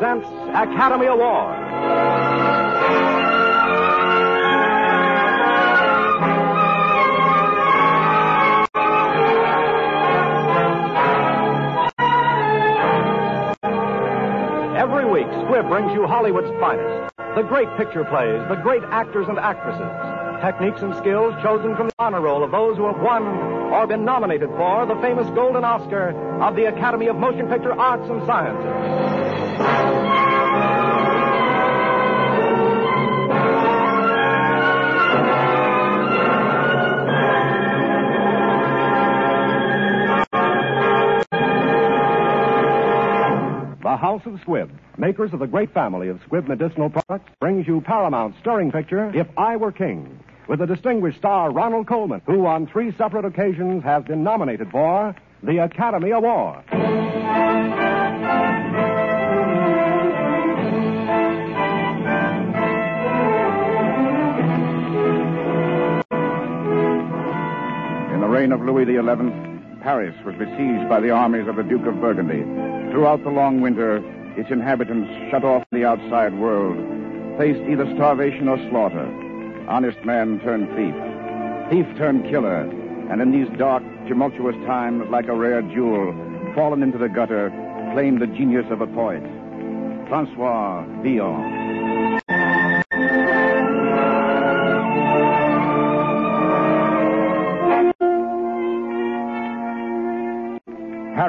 presents Academy Award. Every week, Squibb brings you Hollywood's finest. The great picture plays, the great actors and actresses. Techniques and skills chosen from the honor roll of those who have won or been nominated for the famous Golden Oscar of the Academy of Motion Picture Arts and Sciences. The House of Squibb, makers of the great family of Squibb medicinal products, brings you Paramount's stirring picture, If I Were King, with the distinguished star Ronald Colman, who on three separate occasions has been nominated for the Academy Award. Reign of Louis XI, Paris was besieged by the armies of the Duke of Burgundy. Throughout the long winter, its inhabitants, shut off from the outside world, faced either starvation or slaughter. Honest man turned thief, thief turned killer, and in these dark, tumultuous times, like a rare jewel, fallen into the gutter, claimed the genius of a poet, Francois Villon.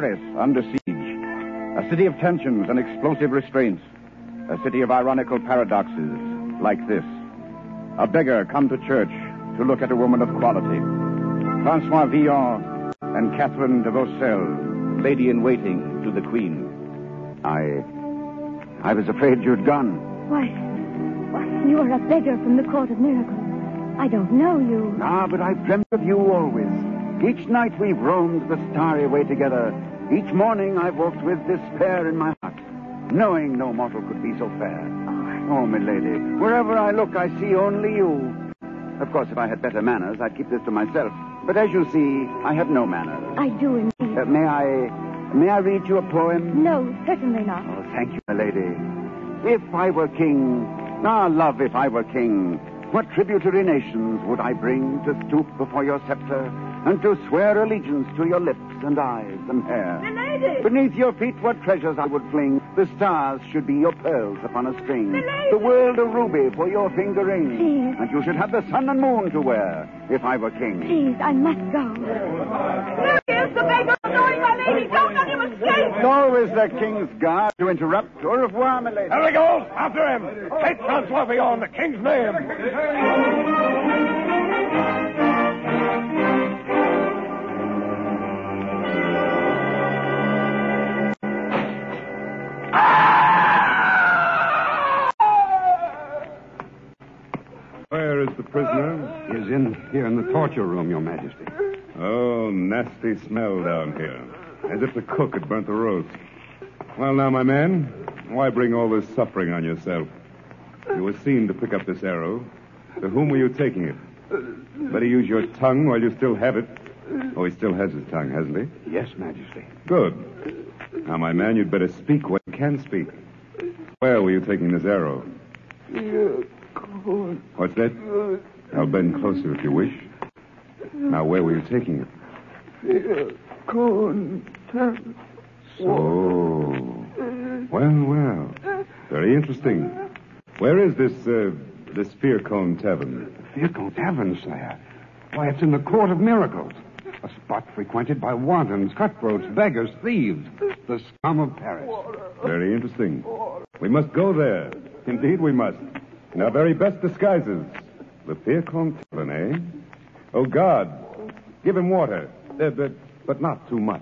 Paris under siege. A city of tensions and explosive restraints. A city of ironical paradoxes like this. A beggar come to church to look at a woman of quality. Francois Villon and Catherine de Vaucelles, lady in waiting to the Queen. I. I was afraid you'd gone. Why, why, you are a beggar from the Court of Miracles. I don't know you. Ah, but I've dreamt of you always. Each night we've roamed the starry way together. Each morning I've walked with despair in my heart, knowing no mortal could be so fair. Oh, milady, wherever I look, I see only you. Of course, if I had better manners, I'd keep this to myself. But as you see, I have no manners. I do indeed. Uh, may I, may I read you a poem? No, certainly not. Oh, thank you, milady. If I were king, ah, love, if I were king, what tributary nations would I bring to stoop before your scepter and to swear allegiance to your lips and eyes and hair? Milady! Beneath your feet, what treasures I would fling. The stars should be your pearls upon a string. Milady! The world a ruby for your finger ring. Please. And you should have the sun and moon to wear if I were king. Please, I must go. There he is, the beggar knowing my lady. Don't let him escape. Nor is the king's guard to interrupt. Au revoir, milady. There he goes! After him! Take Francois Villon, the king's name! Where is the prisoner? He is in here in the torture room, Your Majesty. Oh, nasty smell down here. As if the cook had burnt the roast. Well, now, my man, why bring all this suffering on yourself? You were seen to pick up this arrow. To whom were you taking it? Better use your tongue while you still have it. Oh, he still has his tongue, hasn't he? Yes, Majesty. Good. Now, my man, you'd better speak when you can speak. Where were you taking this arrow? What's that? I'll bend closer if you wish. Now, where were you taking it? So. Well, well. Very interesting. Where is this, uh, this Fearcone Tavern? Fearcone Tavern, sire. Why, it's in the Court of Miracles. A spot frequented by wantons, cutthroats, beggars, thieves. The scum of Paris. Very interesting. We must go there. Indeed, we must. In our very best disguises. The Fearcone Tavern, eh? Oh, God. Give him water. Uh, but, but not too much.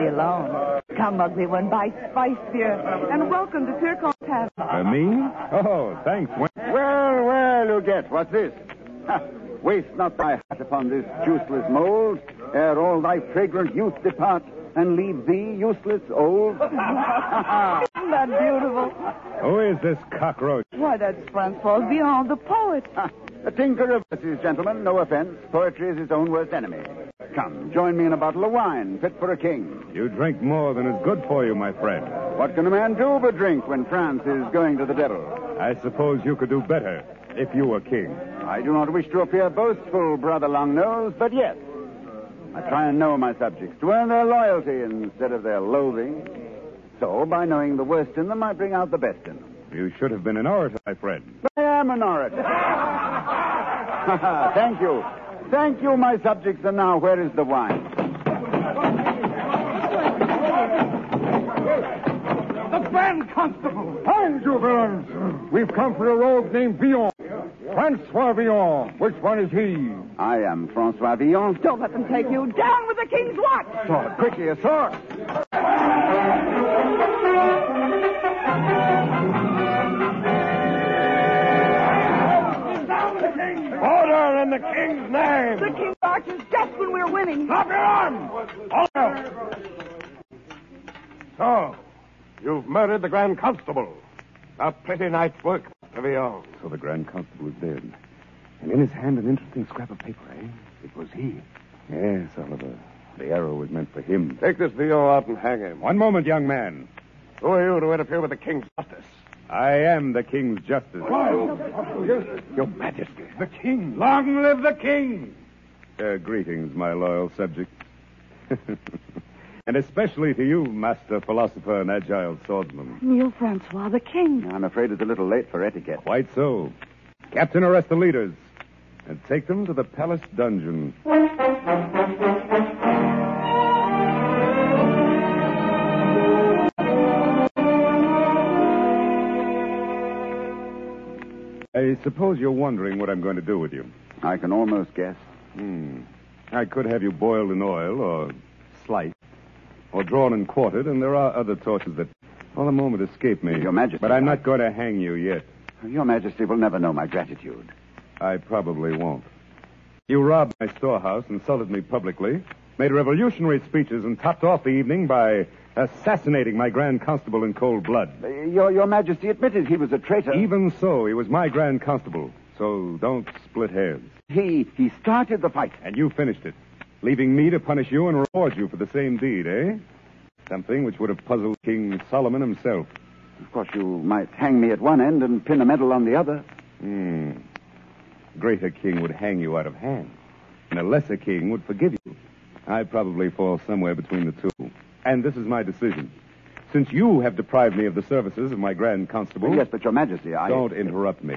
Strangers be alone. Come, ugly one, buy spice beer. And welcome to Piercon Tavern. Uh, me? Oh, thanks. Wayne. Well, well, you get. What's this? Ha, Waste not thy hat upon this juiceless mold, ere all thy fragrant youth depart and leave thee useless old. Isn't that beautiful? Who is this cockroach? Why, that's Francois Villon, the poet. A tinker of verses, gentlemen. No offense. Poetry is his own worst enemy. Come, join me in a bottle of wine, fit for a king. You drink more than is good for you, my friend. What can a man do but drink when France is going to the devil? I suppose you could do better if you were king. I do not wish to appear boastful, Brother Longnose, but yes. I try and know my subjects to earn their loyalty instead of their loathing. So, by knowing the worst in them, I bring out the best in them. You should have been an orator, my friend. I am an orator. Thank you. Thank you, my subjects. And now, where is the wine? The Grand Constable! Find you, villains! We've come for a rogue named Villon. Francois Villon. Which one is he? I am Francois Villon. Don't let them take you. Down with the king's watch. Sword, quickly, a sword. In the king's name! The king marches just when we're winning. Drop your arm! Order! So, you've murdered the Grand Constable. A pretty night's work, Mr. Villon. So the Grand Constable is dead. And in his hand, an interesting scrap of paper, eh? It was he. Yes, Oliver. The arrow was meant for him. Take this Villon out and hang him. One moment, young man. Who are you to interfere with the king's justice? I am the king's justice. Your Majesty. The king. Long live the king! Uh, greetings, my loyal subjects. and especially to you, master philosopher and agile swordsman. Kneel Francois, the king. I'm afraid it's a little late for etiquette. Quite so. Captain, arrest the leaders and take them to the palace dungeon. Suppose you're wondering what I'm going to do with you. I can almost guess. Hmm. I could have you boiled in oil or sliced or drawn and quartered, and there are other tortures that for the moment escape me. Your Majesty, But I'm not going to hang you yet. Your Majesty will never know my gratitude. I probably won't. You robbed my storehouse, insulted me publicly, made revolutionary speeches, and topped off the evening by assassinating my Grand Constable in cold blood. Uh, Your, Your Majesty admitted he was a traitor. Even so, he was my Grand Constable, so don't split hairs. He, he started the fight. And you finished it, leaving me to punish you and reward you for the same deed, eh? Something which would have puzzled King Solomon himself. Of course, you might hang me at one end and pin a medal on the other. Hmm. Greater king would hang you out of hand, and a lesser king would forgive you. I probably fall somewhere between the two. And this is my decision. Since you have deprived me of the services of my Grand Constable, Yes, but Your Majesty, I. don't interrupt me.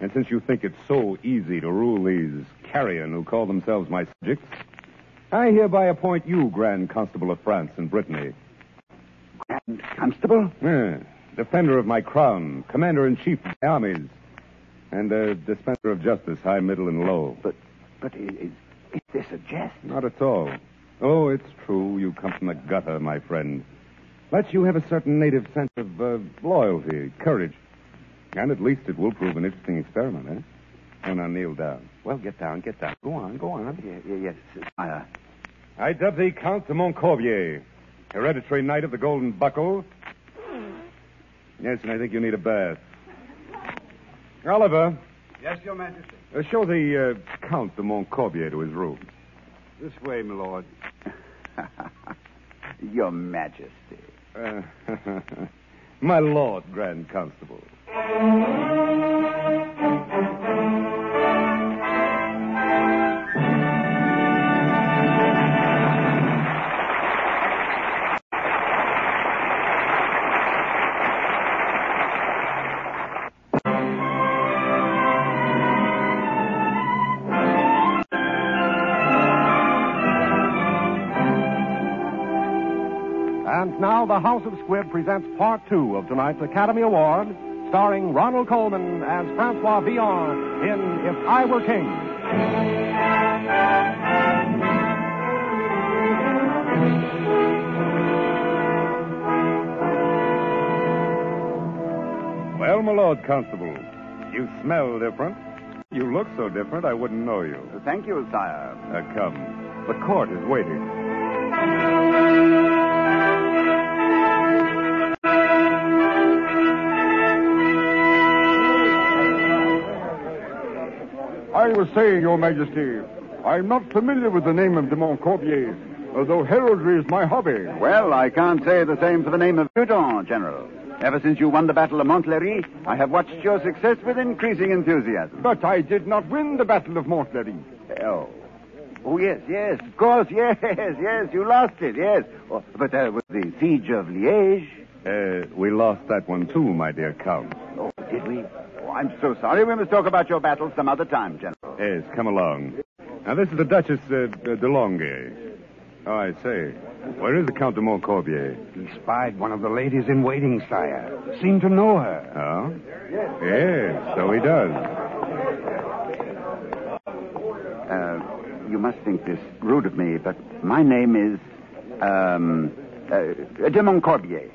And since you think it's so easy to rule these carrion who call themselves my subjects, I hereby appoint you Grand Constable of France and Brittany. Grand Constable? Yeah, defender of my crown, commander in chief of my armies, and a dispenser of justice, high, middle, and low. But, but is, is, is this a jest? Not at all. Oh, it's true. You come from the gutter, my friend. But you have a certain native sense of uh, loyalty, courage. And at least it will prove an interesting experiment, eh? Oh, now kneel down. Well, get down, get down. Go on, go on. Ye- ye- yes, sire. I dub thee Count de Montcorbier, hereditary knight of the Golden Buckle. Yes, and I think you need a bath. Oliver, Yes, Your Majesty. uh, show the uh, Count de Montcorbier to his room. This way, my lord. Your Majesty. My Lord Grand Constable. The Squibb presents part two of tonight's Academy Award, starring Ronald Colman as Francois Villon in If I Were King. Well, my Lord Constable, you smell different. You look so different, I wouldn't know you. Thank you, sire. Uh, come. The court is waiting. Must say, Your Majesty, I'm not familiar with the name of de Montcorbier, although heraldry is my hobby. Well, I can't say the same for the name of Meudon, General. Ever since you won the Battle of Montlhéry, I have watched your success with increasing enthusiasm. But I did not win the Battle of Montlhéry. Oh. Oh, yes, yes, of course, yes, yes, you lost it, yes. Oh, but there was the Siege of Liège. Uh, we lost that one too, my dear Count. Oh, did we? Oh, I'm so sorry. We must talk about your battle some other time, General. Yes, come along. Now, this is the Duchess uh, de Longueuil. Oh, I say. Where is the Count de Montcorbier? He spied one of the ladies in waiting, sire. Seemed to know her. Oh? Yes, so he does. Uh, you must think this rude of me, but my name is, um, uh, de Montcorbier.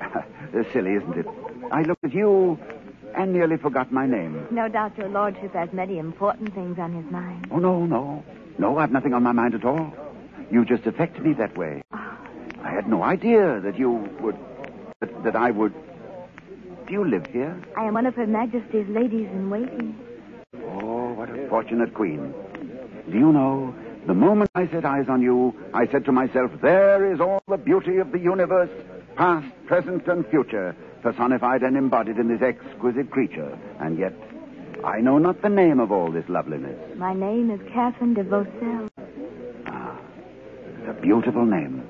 Silly, isn't it? I look at you and nearly forgot my name. No doubt your lordship has many important things on his mind. Oh, no, no. No, I've nothing on my mind at all. You just affect me that way. I had no idea that you would. that, that I would. Do you live here? I am one of Her Majesty's ladies in waiting. Oh, what a fortunate queen. Do you know, the moment I set eyes on you, I said to myself, there is all the beauty of the universe, past, present, and future, personified and embodied in this exquisite creature. And yet, I know not the name of all this loveliness. My name is Catherine de Vaucelles. Ah, it's a beautiful name.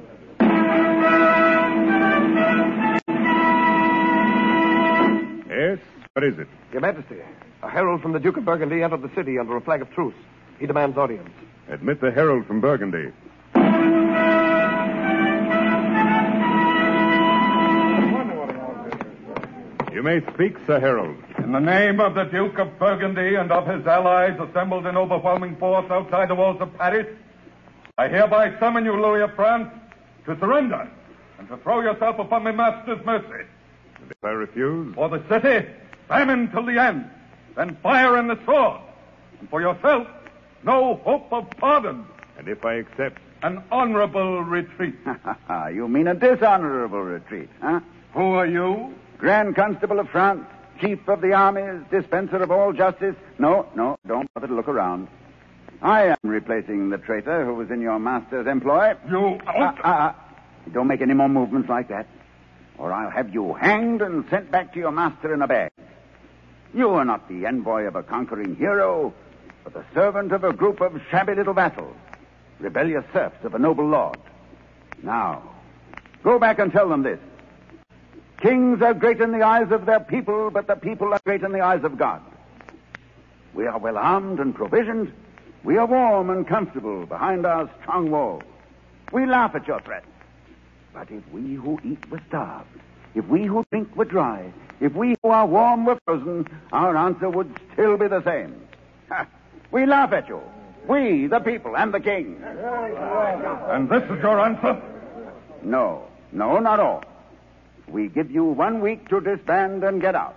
Yes? What is it? Your Majesty, a herald from the Duke of Burgundy entered the city under a flag of truce. He demands audience. Admit the herald from Burgundy. You may speak, Sir Herald. In the name of the Duke of Burgundy and of his allies assembled in overwhelming force outside the walls of Paris, I hereby summon you, Louis of France, to surrender and to throw yourself upon my master's mercy. And if I refuse? For the city, famine till the end, then fire and the sword. And for yourself, no hope of pardon. And if I accept? An honorable retreat. you mean a dishonorable retreat, huh? Who are you? Grand Constable of France, Chief of the Armies, Dispenser of all justice. No, no, don't bother to look around. I am replacing the traitor who was in your master's employ. You Ah, ah, ah. Don't make any more movements like that, or I'll have you hanged and sent back to your master in a bag. You are not the envoy of a conquering hero, but the servant of a group of shabby little vassals, rebellious serfs of a noble lord. Now, go back and tell them this. Kings are great in the eyes of their people, but the people are great in the eyes of God. We are well armed and provisioned. We are warm and comfortable behind our strong walls. We laugh at your threats. But if we who eat were starved, if we who drink were dry, if we who are warm were frozen, our answer would still be the same. Ha! We laugh at you. We, the people, and the king. And this is your answer? No, no, not all. We give you one week to disband and get out.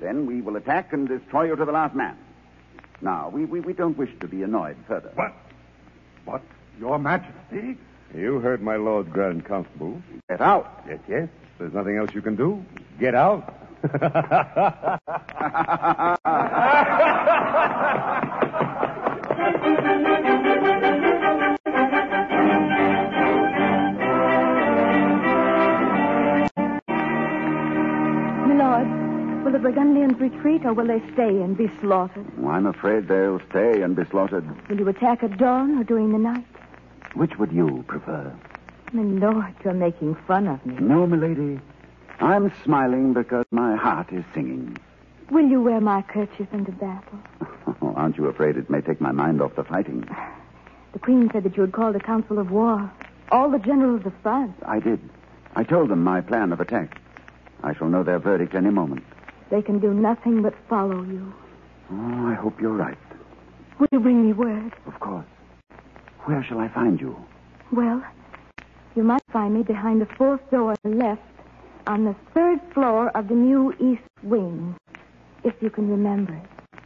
Then we will attack and destroy you to the last man. Now, we, we, we don't wish to be annoyed further. What? What? Your Majesty? You heard my Lord Grand Constable. Get out. Yes, yes. There's nothing else you can do. Get out. will the Burgundians retreat or will they stay and be slaughtered? Oh, I'm afraid they'll stay and be slaughtered. Will you attack at dawn or during the night? Which would you prefer? Milord, you're making fun of me. No, milady. I'm smiling because my heart is singing. Will you wear my kerchief into battle? Oh, Aren't you afraid it may take my mind off the fighting? The Queen said that you had called a council of war. All the generals of France. I did. I told them my plan of attack. I shall know their verdict any moment. They can do nothing but follow you. Oh, I hope you're right. Will you bring me word? Of course. Where shall I find you? Well, you might find me behind the fourth door on the left on the third floor of the new east wing, if you can remember it.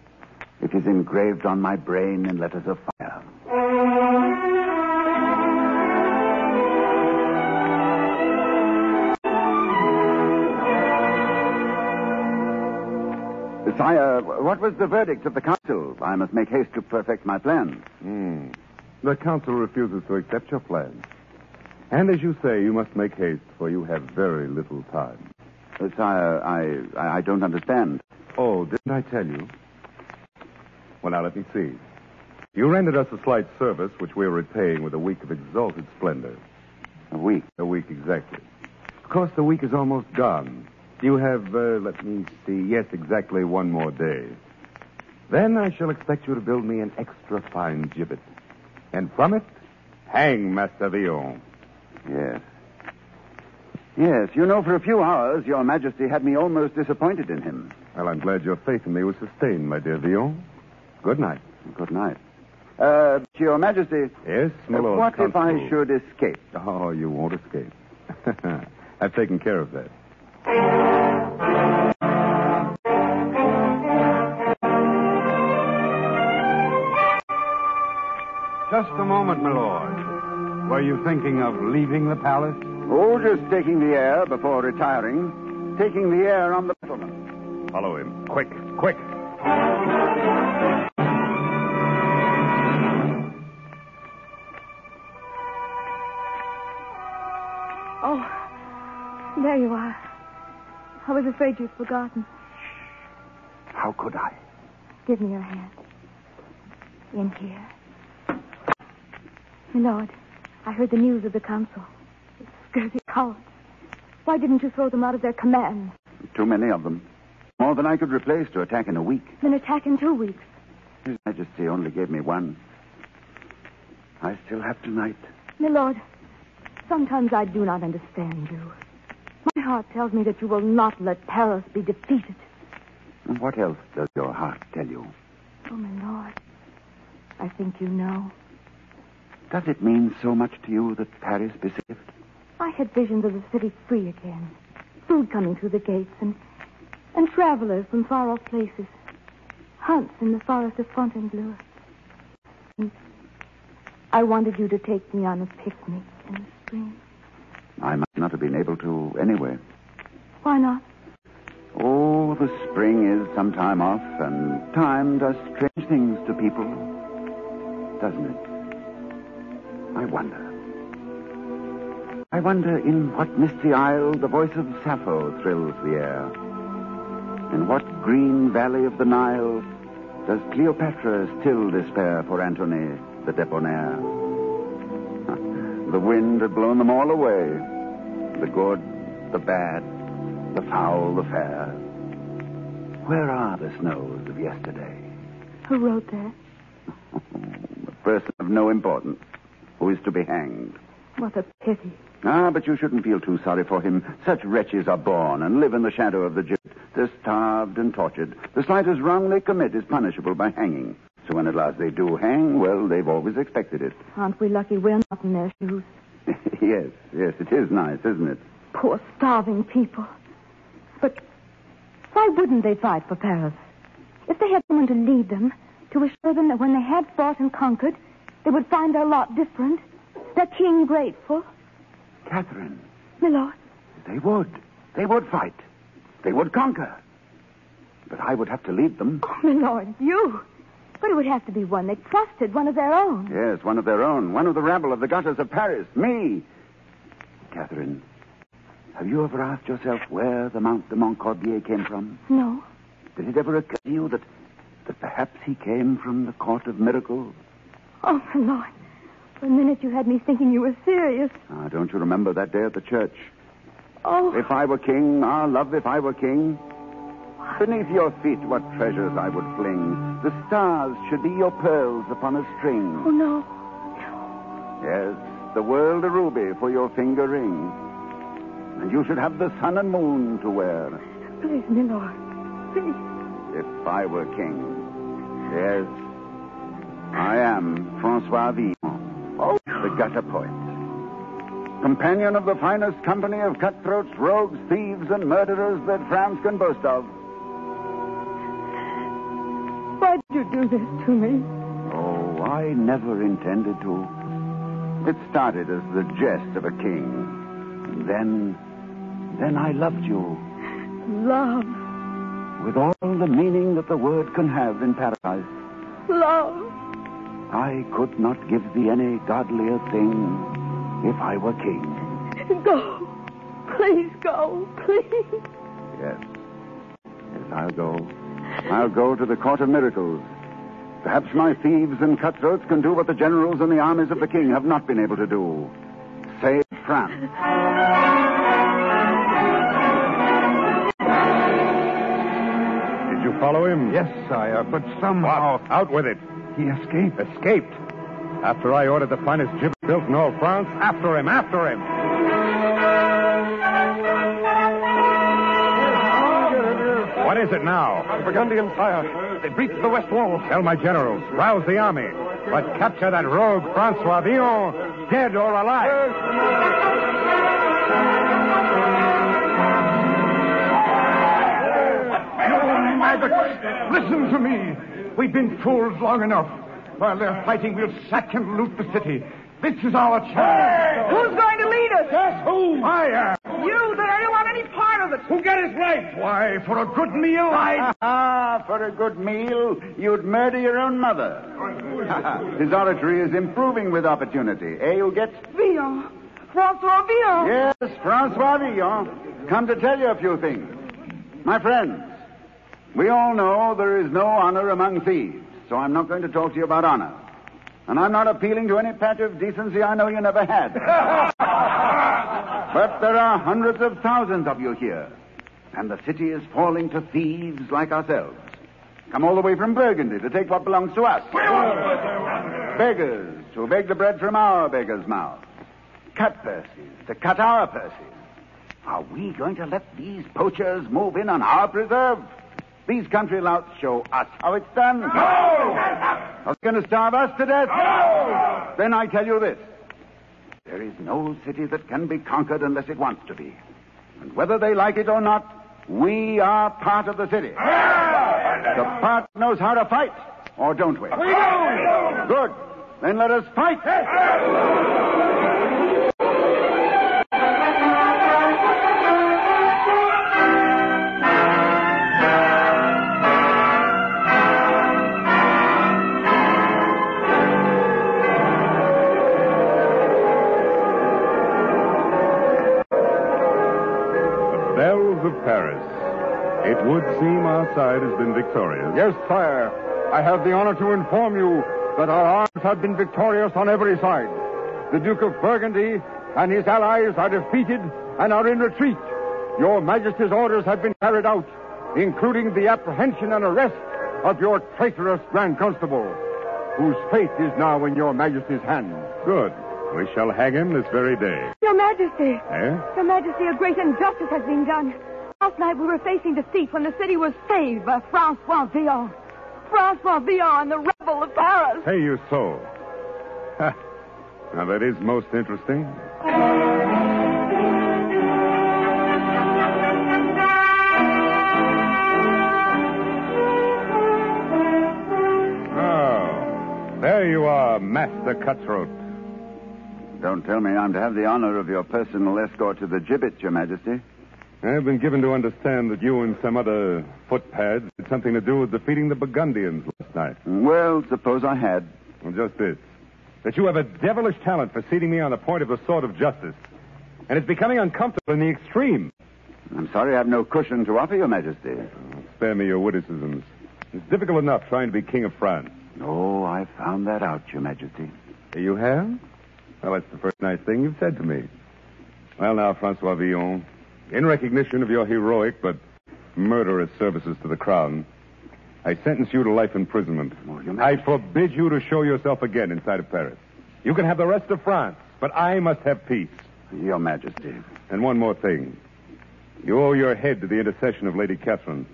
It is engraved on my brain in letters of fire. Sire, what What was the verdict of the council? I must make haste to perfect my plans. Hmm. The council refuses to accept your plans. And as you say, you must make haste, for you have very little time. Uh, sire, I, I, I don't understand. Oh, didn't I tell you? Well, now let me see. You rendered us a slight service, which we are repaying with a week of exalted splendor. A week? A week, exactly. Of course, the week is almost gone. You have, uh, let me see, yes, exactly one more day. Then I shall expect you to build me an extra fine gibbet. And from it, hang Master Villon. Yes. Yes, you know, for a few hours, Your Majesty had me almost disappointed in him. Well, I'm glad your faith in me was sustained, my dear Villon. Good night. Good night. Uh, Your Majesty. Yes, my lord. What if I should escape? Oh, you won't escape. I've taken care of that. Just a moment, my lord. Were you thinking of leaving the palace? Oh, just taking the air before retiring. Taking the air on the battlement. Follow him. Quick, quick. Oh, there you are. I was afraid you'd forgotten. How could I? Give me your hand. In here. My lord, I heard the news of the council. Scurvy cowards. Why didn't you throw them out of their command? Too many of them. More than I could replace to attack in a week. Then attack in two weeks. His Majesty only gave me one. I still have tonight. My lord, sometimes I do not understand you. My heart tells me that you will not let Paris be defeated. And What else does your heart tell you? Oh, my lord, I think you know. Does it mean so much to you that Paris be saved? I had visions of the city free again. Food coming through the gates and and travelers from far off places. Hunts in the forest of Fontainebleau. And I wanted you to take me on a picnic in the spring. I might not have been able to anyway. Why not? Oh, the spring is some time off, and time does strange things to people, doesn't it? I wonder. I wonder in what misty isle the voice of Sappho thrills the air. In what green valley of the Nile does Cleopatra still despair for Antony, the debonair? The wind had blown them all away. The good, the bad, the foul, the fair. Where are the snows of yesterday? Who wrote that? A person of no importance who is to be hanged. What a pity. Ah, but you shouldn't feel too sorry for him. Such wretches are born and live in the shadow of the gibbet. They're starved and tortured. The slightest wrong they commit is punishable by hanging. So when at last they do hang, well, they've always expected it. Aren't we lucky we're not in their shoes? yes, yes, it is nice, isn't it? Poor starving people. But why wouldn't they fight for Paris? If they had someone to lead them, to assure them that when they had fought and conquered, they would find their lot different, their king grateful. Catherine, Milord. they would. They would fight. They would conquer. But I would have to lead them. oh, my lord, you. But it would have to be one they trusted, one of their own. Yes, one of their own. One of the rabble of the gutters of Paris. Me. Catherine, have you ever asked yourself where the Mount de Montcorbier came from? No. Did it ever occur to you that, that perhaps he came from the court of miracles? Oh, my lord. For a minute you had me thinking you were serious. Ah, don't you remember that day at the church? Oh, If I were king, ah, love, if I were king. Beneath your feet, what treasures I would fling. The stars should be your pearls upon a string. oh no. Yes, the world a ruby for your finger ring. And you should have the sun and moon to wear. Please, my lord. Please. If I were king. Yes, I am Francois Villon, Oh, the gutter poet. Companion of the finest company of cutthroats, rogues, thieves, and murderers that France can boast of. Do this to me? Oh, I never intended to. It started as the jest of a king. And then, then I loved you. Love. with all the meaning that the word can have in paradise. Love. I could not give thee any godlier thing if I were king. Go. Please go. Please. Yes. Yes, I'll go. I'll go to the court of miracles. Perhaps my thieves and cutthroats can do what the generals and the armies of the king have not been able to do. Save France. Did you follow him? Yes, sire, but somehow What? Out with it. he escaped. Escaped. After I ordered the finest gibbet built in all France, after him, after him. What is it now? Burgundian fire. They breached the west wall. Tell my generals, rouse the army, but capture that rogue Francois Villon, dead or alive. You maggots! Listen to me. We've been fools long enough. While they're fighting, we'll sack and loot the city. This is our chance. Who's going to lead us? Yes, who? I am. You, then it. Who get it right? Why, for a good meal, I... Ah, for a good meal, you'd murder your own mother. His oratory is improving with opportunity. Eh, you get? Villon. Francois Villon. Yes, Francois Villon. Come to tell you a few things. My friends, we all know there is no honor among thieves, so I'm not going to talk to you about honor. And I'm not appealing to any patch of decency I know you never had. but there are hundreds of thousands of you here, and the city is falling to thieves like ourselves. Come all the way from Burgundy to take what belongs to us. Beggars who beg the bread from our beggars' mouths. Cut purses to cut our purses. Are we going to let these poachers move in on our preserve? These country louts show us how it's done. No! Are they going to starve us to death? No! Then I tell you this. There is no city that can be conquered unless it wants to be. And whether they like it or not, we are part of the city. The part knows how to fight, or don't we? We do! Good. Then let us fight. It would seem our side has been victorious. Yes, sire. I have the honor to inform you that our arms have been victorious on every side. The Duke of Burgundy and his allies are defeated and are in retreat. Your Majesty's orders have been carried out, including the apprehension and arrest of your traitorous Grand Constable, whose fate is now in your Majesty's hands. Good. We shall hang him this very day. Your Majesty. Eh? Your Majesty, a great injustice has been done. Last night we were facing defeat when the city was saved by Francois Villon. Francois Villon, the rebel of Paris. Say you so. Ha. Now that is most interesting. Oh, there you are, Master Cutthroat. Don't tell me I'm to have the honor of your personal escort to the gibbet, Your Majesty. I've been given to understand that you and some other footpads had something to do with defeating the Burgundians last night. Well, suppose I had. Well, just this. That you have a devilish talent for seating me on the point of the sword of justice. And it's becoming uncomfortable in the extreme. I'm sorry I have no cushion to offer, Your Majesty. Oh, spare me your witticisms. It's difficult enough trying to be king of France. Oh, I found that out, Your Majesty. You have? Well, that's the first nice thing you've said to me. Well, now, Francois Villon, in recognition of your heroic but murderous services to the crown, I sentence you to life imprisonment. Oh, I forbid you to show yourself again inside of Paris. You can have the rest of France, but I must have peace. Your Majesty. And one more thing. You owe your head to the intercession of Lady Catherine.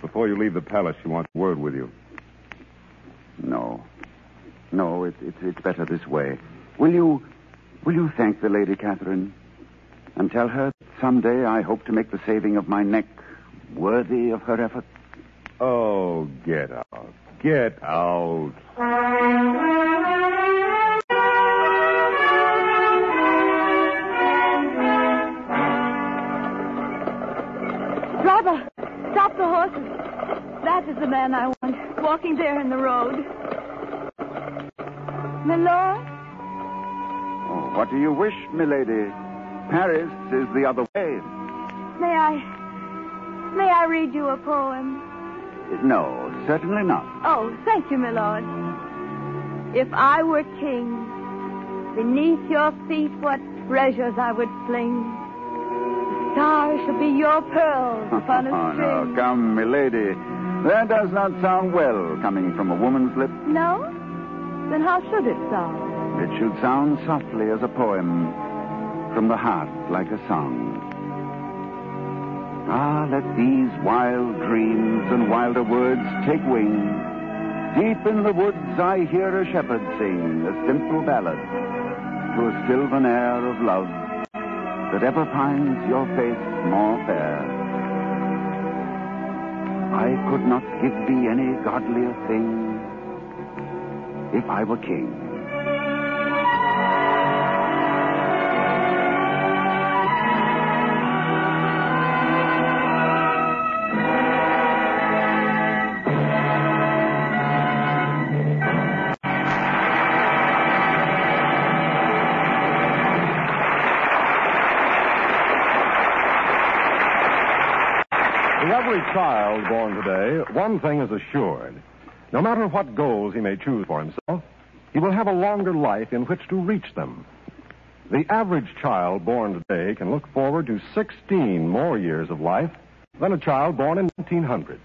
Before you leave the palace, she wants word with you. No. No, it, it, it's better this way. Will you, will you thank the Lady Catherine? And tell her that someday I hope to make the saving of my neck worthy of her effort? Oh, get out. Get out. Driver, stop the horses. That is the man I want, walking there in the road. My lord? Oh, what do you wish, milady? Paris is the other way. May I. May I read you a poem? No, certainly not. Oh, thank you, my lord. If I were king, beneath your feet what treasures I would fling. The stars should be your pearls upon a Oh, no, come, milady. That does not sound well coming from a woman's lips. No? Then how should it sound? It should sound softly as a poem, from the heart like a song. Ah, let these wild dreams and wilder words take wing. Deep in the woods I hear a shepherd sing a simple ballad to a sylvan air of love that ever finds your face more fair. I could not give thee any godlier thing if I were king. Every child born today, one thing is assured. No matter what goals he may choose for himself, he will have a longer life in which to reach them. The average child born today can look forward to 16 more years of life than a child born in 1900.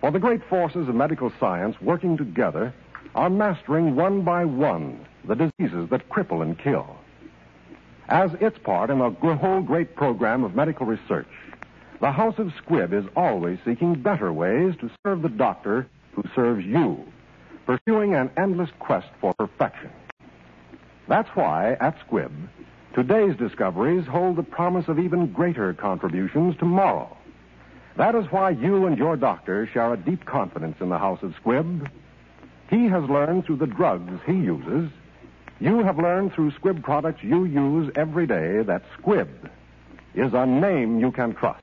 For the great forces of medical science working together are mastering one by one the diseases that cripple and kill. As its part in a whole great program of medical research, the House of Squibb is always seeking better ways to serve the doctor who serves you, pursuing an endless quest for perfection. That's why, at Squibb, today's discoveries hold the promise of even greater contributions tomorrow. That is why you and your doctor share a deep confidence in the House of Squibb. He has learned through the drugs he uses. You have learned through Squibb products you use every day that Squibb is a name you can trust.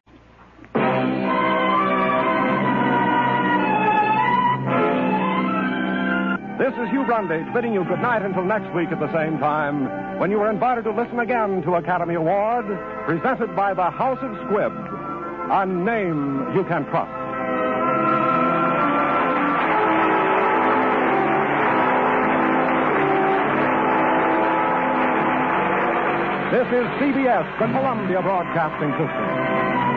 This is Hugh Brundage bidding you good night until next week at the same time when you are invited to listen again to Academy Award presented by the House of Squibb, a name you can trust. This is CBS, the Columbia Broadcasting System.